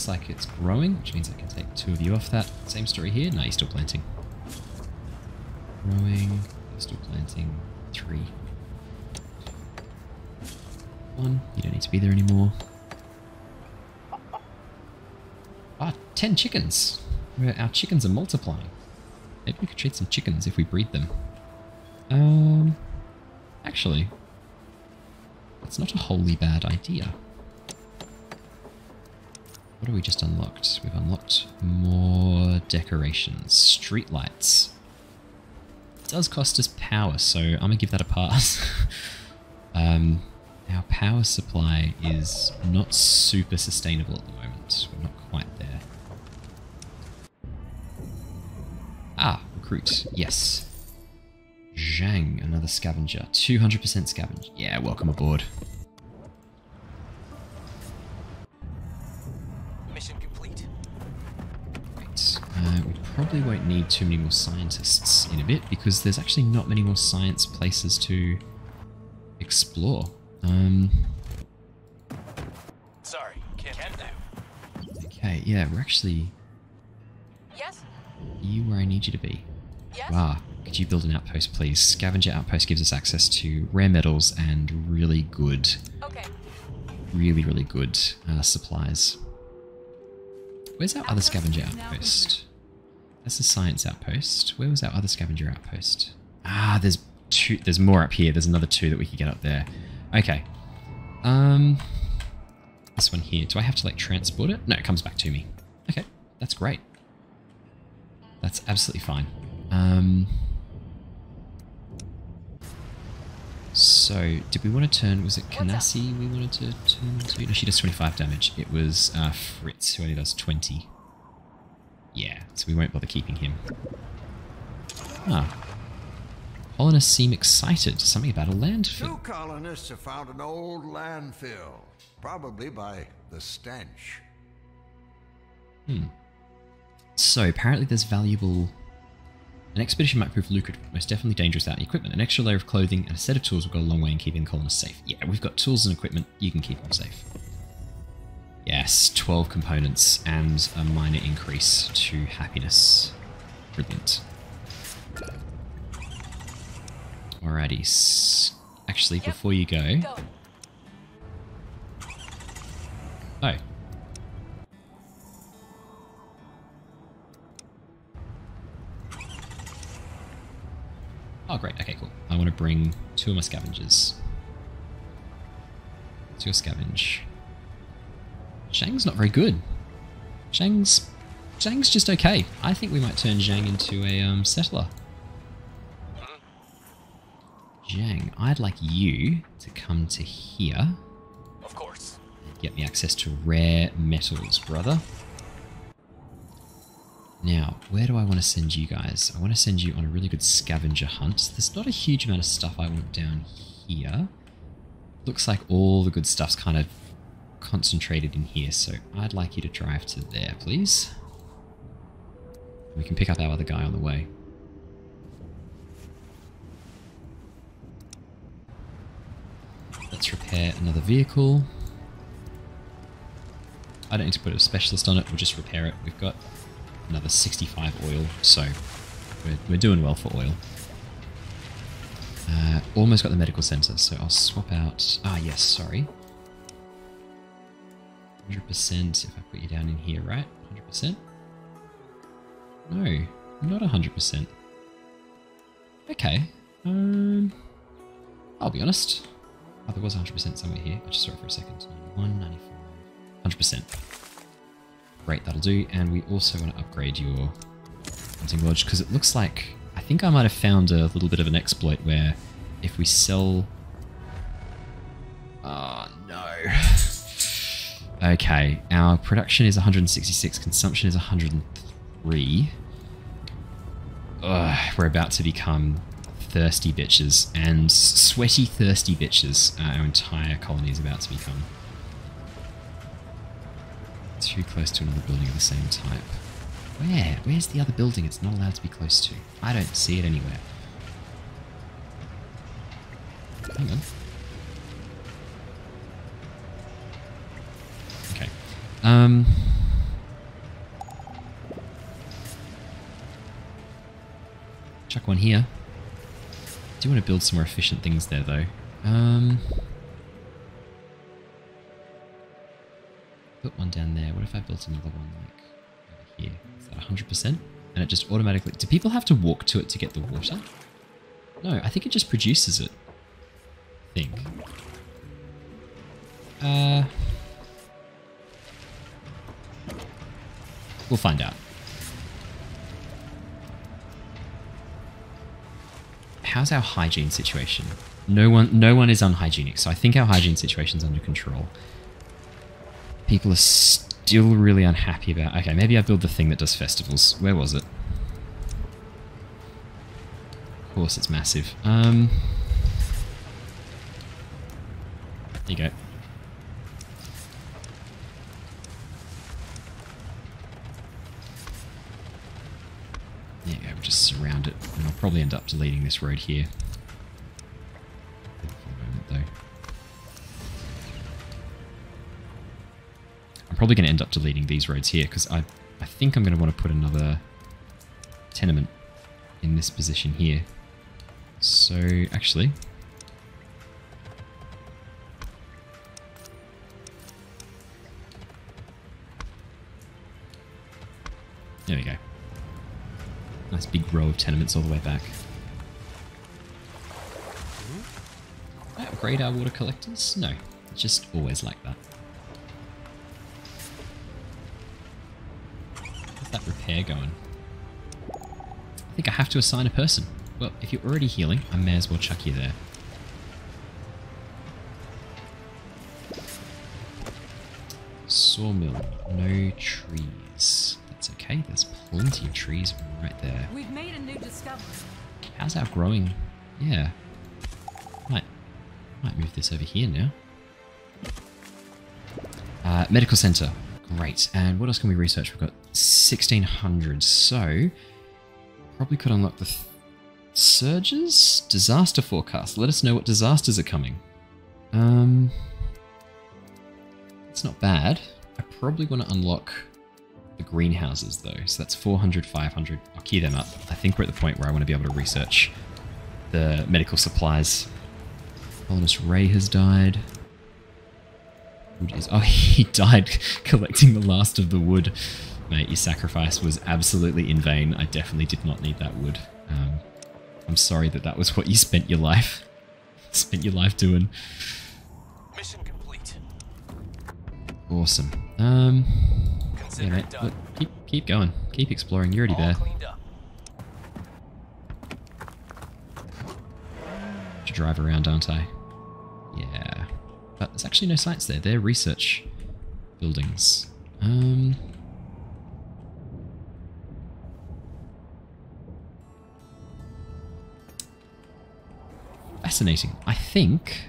looks like it's growing, which means I can take two of you off that. Same story here. No, you're still planting. Growing, still planting. Three. One, you don't need to be there anymore. Ah, ten chickens. Our chickens are multiplying. Maybe we could trade some chickens if we breed them. Um, actually, it's not a wholly bad idea. What have we just unlocked? We've unlocked more decorations. Street lights. It does cost us power, so I'm going to give that a pass. um, our power supply is not super sustainable at the moment. We're not quite there. Ah, recruit. Yes. Zhang, another scavenger. 200% scavenger. Yeah, welcome aboard. Probably won't need too many more scientists in a bit because there's actually not many more science places to explore. Um, Sorry, can't, can do. okay, yeah, we're actually Yes? you where I need you to be. Yes? Wow. Could you build an outpost, please? Scavenger outpost gives us access to rare metals and really good, Okay. really, really good uh, supplies. Where's our other scavenger outpost? That's the science outpost. Where was our other scavenger outpost? Ah, there's two. There's more up here. There's another two that we could get up there. Okay. Um, this one here. Do I have to like transport it? No, it comes back to me. Okay, that's great. That's absolutely fine. Um, so, did we want to turn, was it Kanasi we wanted to turn to? No, she does 25 damage. It was uh, Fritz who only does 20. Yeah, so we won't bother keeping him. Ah. Colonists seem excited. Something about a landfill. Two colonists have found an old landfill, probably by the stench. Hmm. So, apparently there's valuable... An expedition might prove lucrative, but most definitely dangerous without any equipment. An extra layer of clothing and a set of tools will go a long way in keeping the colonists safe. Yeah, we've got tools and equipment. You can keep them safe. Yes, 12 components and a minor increase to happiness. Brilliant. Alrighty. Actually, Yep. before you go... Go. Oh. Oh, great. Okay, cool. I want to bring two of my scavengers. Let's go scavenge. Zhang's not very good. Zhang's... Zhang's just okay. I think we might turn Zhang into a um, settler. Zhang, I'd like you to come to here. Of course. Get me access to rare metals, brother. Now, where do I want to send you guys? I want to send you on a really good scavenger hunt. There's not a huge amount of stuff I want down here. Looks like all the good stuff's kind of concentrated in here, so I'd like you to drive to there, please. We can pick up our other guy on the way. Let's repair another vehicle. I don't need to put a specialist on it, we'll just repair it. We've got another 65 oil, so we're, we're doing well for oil. Uh, almost got the medical center, so I'll swap out... Ah, yes, sorry. 100% if I put you down in here, right? 100%? No, not 100%. Okay. Um, I'll be honest. Oh, there was 100% somewhere here. I just saw it for a second. 91, 95, 100%. Great, that'll do. And we also want to upgrade your hunting lodge because it looks like I think I might have found a little bit of an exploit where if we sell. Oh no. Okay, our production is 166, consumption is 103. Ugh, we're about to become thirsty bitches and sweaty thirsty bitches. Uh, our entire colony is about to become too close to another building of the same type. Where? Where's the other building it's not allowed to be close to? I don't see it anywhere. Hang on. Um, chuck one here. Do want to build some more efficient things there, though. Um, put one down there. What if I built another one, like, over here? Is that 100%? And it just automatically... Do people have to walk to it to get the water? No, I think it just produces it. I think. Uh... We'll find out. How's our hygiene situation? No one, no one is unhygienic, so I think our hygiene situation's under control. People are still really unhappy about... Okay, maybe I build the thing that does festivals. Where was it? Of course, it's massive. Um, there you go. There surround it. And I'll probably end up deleting this road here. For a moment, though. I'm probably going to end up deleting these roads here, because I, I think I'm going to want to put another tenement in this position here. So, actually... Nice big row of tenements all the way back. I upgrade our water collectors? No, just always like that. How's that repair going? I think I have to assign a person. Well, if you're already healing, I may as well chuck you there. No trees. That's okay, there's plenty of trees right there. We've made a new discovery. How's our growing? Yeah. Might, might move this over here now. Uh, medical center. Great. And what else can we research? We've got 1600. So, probably could unlock the surges? Disaster forecast. Let us know what disasters are coming. Um, it's not bad. I probably want to unlock the greenhouses though. So that's 400, 500. I'll key them up. I think we're at the point where I want to be able to research the medical supplies. Colonist Ray has died. Oh, he died collecting the last of the wood. Mate, your sacrifice was absolutely in vain. I definitely did not need that wood. Um, I'm sorry that that was what you spent your life, spent your life doing. Awesome. Um, yeah, mate. Look, keep keep going. Keep exploring. You're already there. to drive around, aren't I? Yeah. But there's actually no sites there. They're research buildings. Um. Fascinating. I think.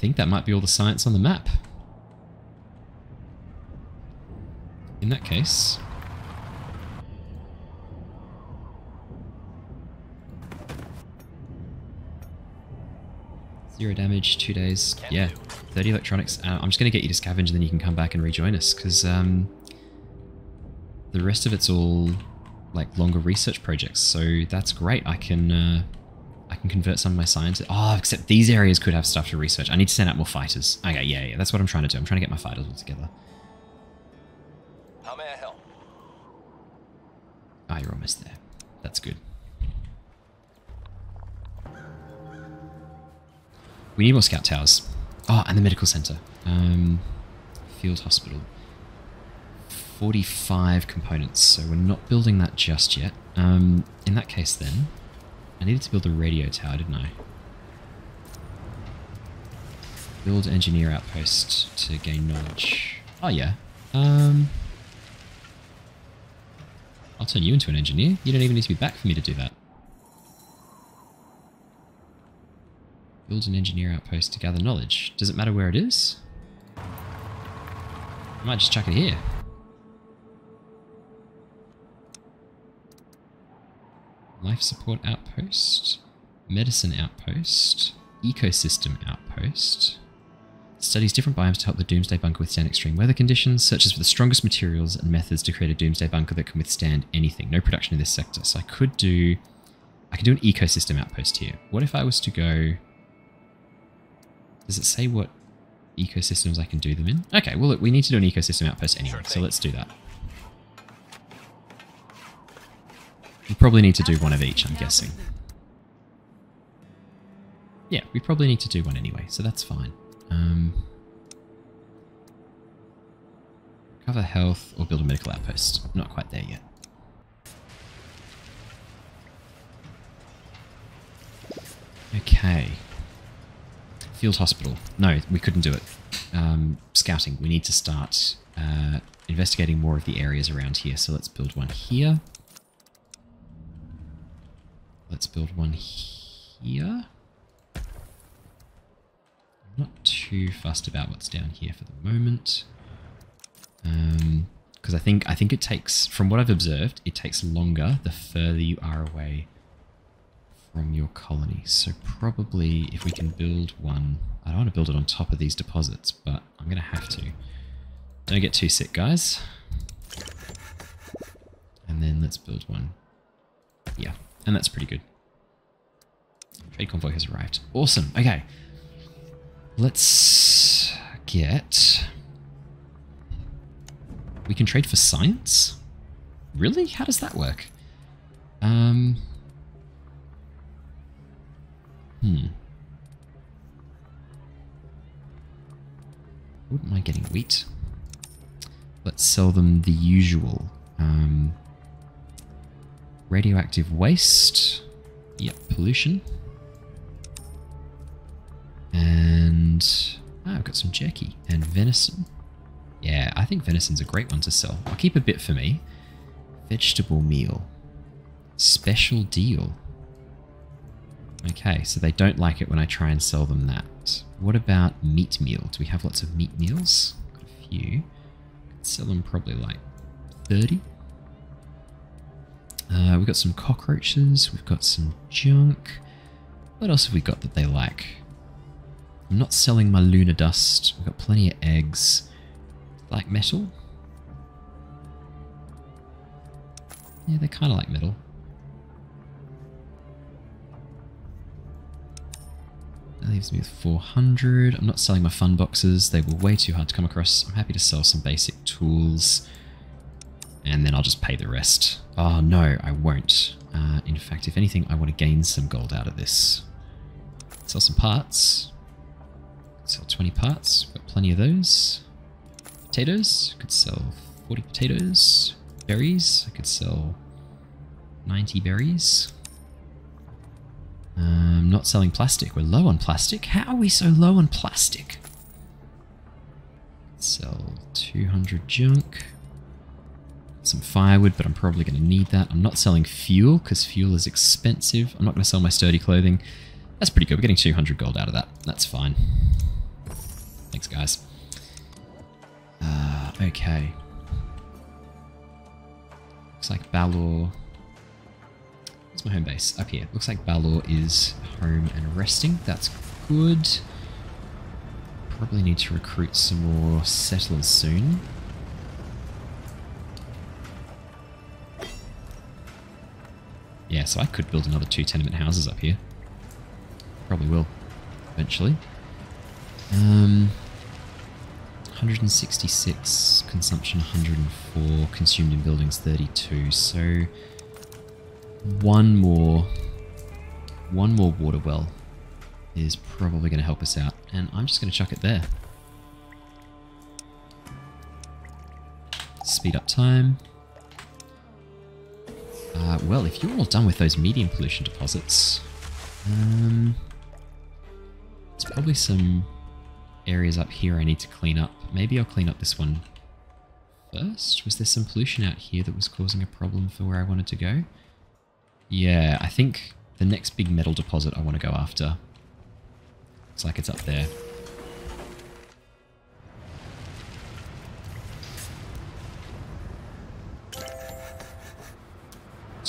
Think that might be all the science on the map. In that case, Zero damage, two days. Yeah, do. 30 electronics. Uh, I'm just going to get you to scavenge and then you can come back and rejoin us because um, the rest of it's all like longer research projects. So that's great. I can uh, can convert some of my science. Oh, except these areas could have stuff to research. I need to send out more fighters. Okay, yeah, yeah. That's what I'm trying to do. I'm trying to get my fighters all together. How may I help? Ah, you're almost there. That's good. We need more scout towers. Oh, and the medical center. Um, field hospital. 45 components, so we're not building that just yet. Um, in that case then, I needed to build a radio tower, didn't I? Build engineer outpost to gain knowledge. Oh yeah. Um, I'll turn you into an engineer. You don't even need to be back for me to do that. Build an engineer outpost to gather knowledge. Does it matter where it is? I might just chuck it here. Life support outpost. Medicine outpost. Ecosystem outpost. Studies different biomes to help the Doomsday Bunker withstand extreme weather conditions. Searches for the strongest materials and methods to create a Doomsday Bunker that can withstand anything. No production in this sector. So I could do... I could do an ecosystem outpost here. What if I was to go... Does it say what ecosystems I can do them in? Okay, well, look, we need to do an ecosystem outpost anyway, Sure so let's do that. Probably need to do one of each, I'm guessing. Yeah, we probably need to do one anyway, so that's fine. Um, cover health or build a medical outpost. Not quite there yet. Okay. Field hospital. No, we couldn't do it. Um, scouting. We need to start uh, investigating more of the areas around here. So let's build one here. Let's build one here. I'm not too fussed about what's down here for the moment. Um, because I think I think it takes, from what I've observed, it takes longer the further you are away from your colony. So probably if we can build one, I don't want to build it on top of these deposits, but I'm going to have to. Don't get too sick, guys. And then let's build one. Yeah, and that's pretty good. Trade convoy has arrived. Awesome. Okay. Let's get... We can trade for science? Really? How does that work? Um... Hmm. Wouldn't mind getting wheat. Let's sell them the usual. Um, radioactive waste. Yep, pollution. And ah, I've got some jerky and venison. Yeah, I think venison's a great one to sell. I'll keep a bit for me. Vegetable meal. Special deal. Okay, so they don't like it when I try and sell them that. What about meat meal? Do we have lots of meat meals? Got a few. Could sell them probably like 30. Uh, we've got some cockroaches. We've got some junk. What else have we got that they like? I'm not selling my lunar dust. We've got plenty of eggs. Like metal? Yeah, they kind of like metal. That leaves me with 400. I'm not selling my fun boxes. They were way too hard to come across. I'm happy to sell some basic tools. And then I'll just pay the rest. Oh, no, I won't. Uh, in fact, if anything, I want to gain some gold out of this. Sell some parts. Sell 20 parts. Got plenty of those. Potatoes. Could sell 40 potatoes. Berries. I could sell 90 berries. Um, not selling plastic. We're low on plastic. How are we so low on plastic? Sell 200 junk. Some firewood, but I'm probably going to need that. I'm not selling fuel because fuel is expensive. I'm not going to sell my sturdy clothing. That's pretty good. We're getting 200 gold out of that. That's fine. Thanks, guys. Uh, okay. Looks like Balor... Where's my home base? Up here. Looks like Balor is home and resting. That's good. Probably need to recruit some more settlers soon. Yeah, so I could build another two tenement houses up here. Probably will, eventually. Um, 166, consumption 104, consumed in buildings 32. So one more, one more water well is probably going to help us out. And I'm just going to chuck it there. Speed up time. Uh, well, if you're all done with those medium pollution deposits, um, there's probably some areas up here I need to clean up. Maybe I'll clean up this one first. Was there some pollution out here that was causing a problem for where I wanted to go? Yeah, I think the next big metal deposit I want to go after. Looks like it's up there.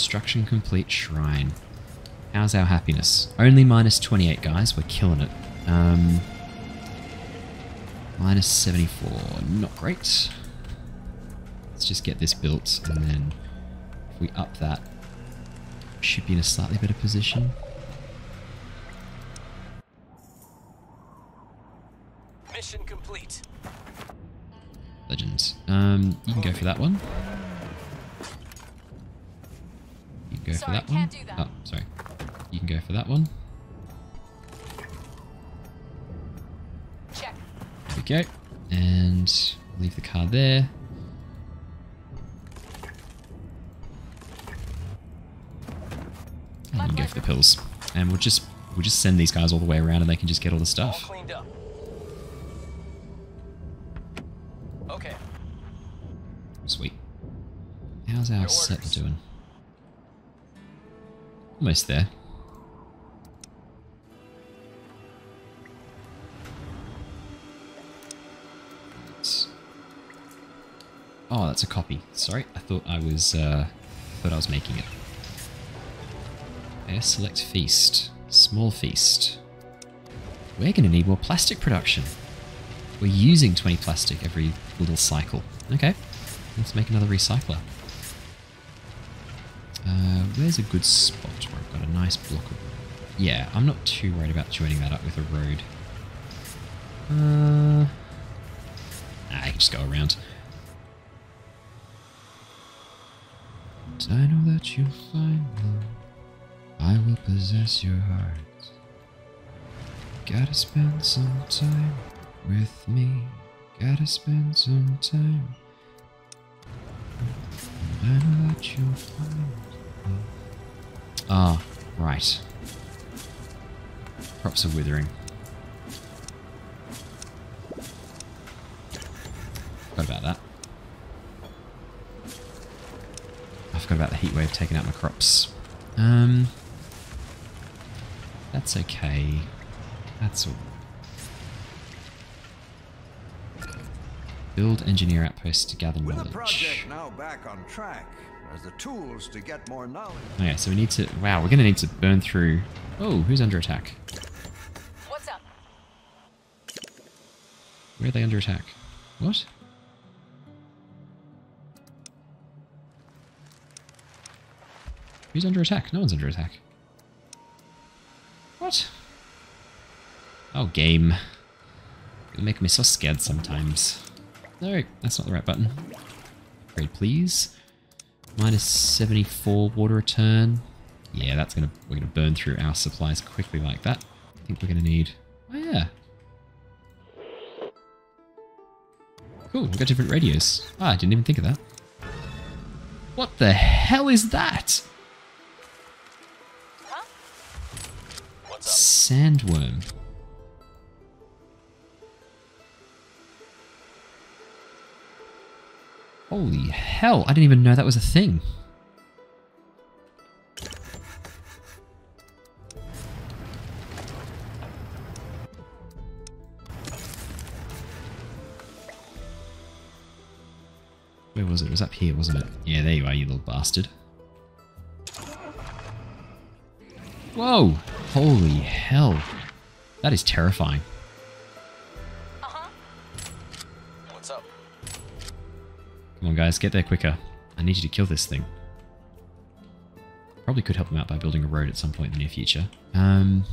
Construction complete shrine. How's our happiness? Only minus 28, guys. We're killing it. Um, Minus 74. Not great. Let's just get this built and then if we up that, should be in a slightly better position. Mission complete. Legends. Um, you can go for that one. Can go for Sorry, that one. that. Oh, sorry. You can go for that one. Check. There we go. And leave the car there. And you go for the pills. And we'll just we'll just send these guys all the way around and they can just get all the stuff. All cleaned up. Okay. Sweet. How's our set doing? Almost there. Oh, that's a copy. Sorry, I thought I was uh, thought I was making it. Air select feast, small feast. We're going to need more plastic production. We're using 20 plastic every little cycle. Okay, let's make another recycler. Uh, where's a good spot got a nice block of... Yeah, I'm not too worried about joining that up with a road. Uh, I can just go around. I know that you'll find love. I will possess your heart. Gotta spend some time with me. Gotta spend some time. I know that you'll find love. Ah, right. Crops are withering. Forgot about that. I forgot about the heat wave taking out my crops. Um, that's okay. That's all. Build engineer outposts to gather With the knowledge. project now back on track, there's the tools to get more knowledge. Oh, okay, so we need to. Wow, we're gonna need to burn through. Oh, who's under attack? What's up? Where are they under attack? What? Who's under attack? No one's under attack. What? Oh, game. You make me so scared sometimes. No, that's not the right button. Upgrade, please. Minus 74 water return. Yeah, that's gonna we're gonna burn through our supplies quickly like that. I think we're gonna need. Oh yeah. Cool, we've got different radios. Ah, I didn't even think of that. What the hell is that? Huh? What's up? Sandworm. Holy hell, I didn't even know that was a thing. Where was it? It was up here, wasn't it? Yeah, there you are, you little bastard. Whoa! Holy hell. That is terrifying. Come on, guys, get there quicker. I need you to kill this thing. Probably could help them out by building a road at some point in the near future. Um,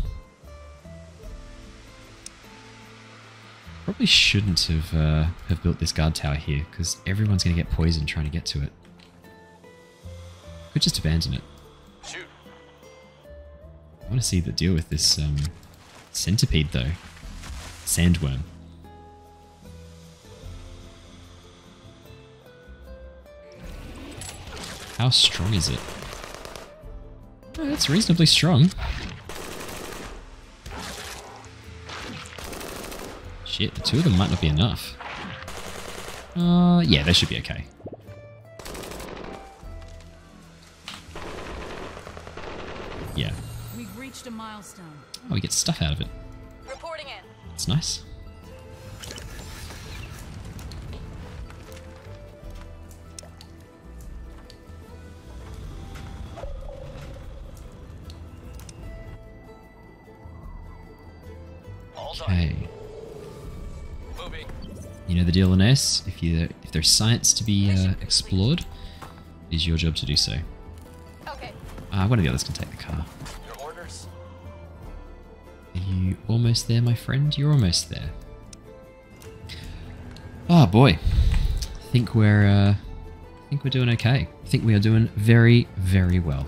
probably shouldn't have uh, have built this guard tower here because everyone's going to get poisoned trying to get to it. Could just abandon it. Shoot. I want to see the deal with this um, centipede though. Sandworm. How strong is it? Oh, it's reasonably strong. Shit, the two of them might not be enough. Uh, yeah, they should be okay. Yeah. We've reached a milestone. Oh, we get stuff out of it. Reporting in. It's nice. Okay. Moving. You know the deal, Linnaeus. If you if there's science to be uh, explored, it is your job to do so. Okay. Uh, one of the others can take the car. Your orders? Are you almost there, my friend? You're almost there. Oh boy, I think we're uh, I think we're doing okay. I think we are doing very very well.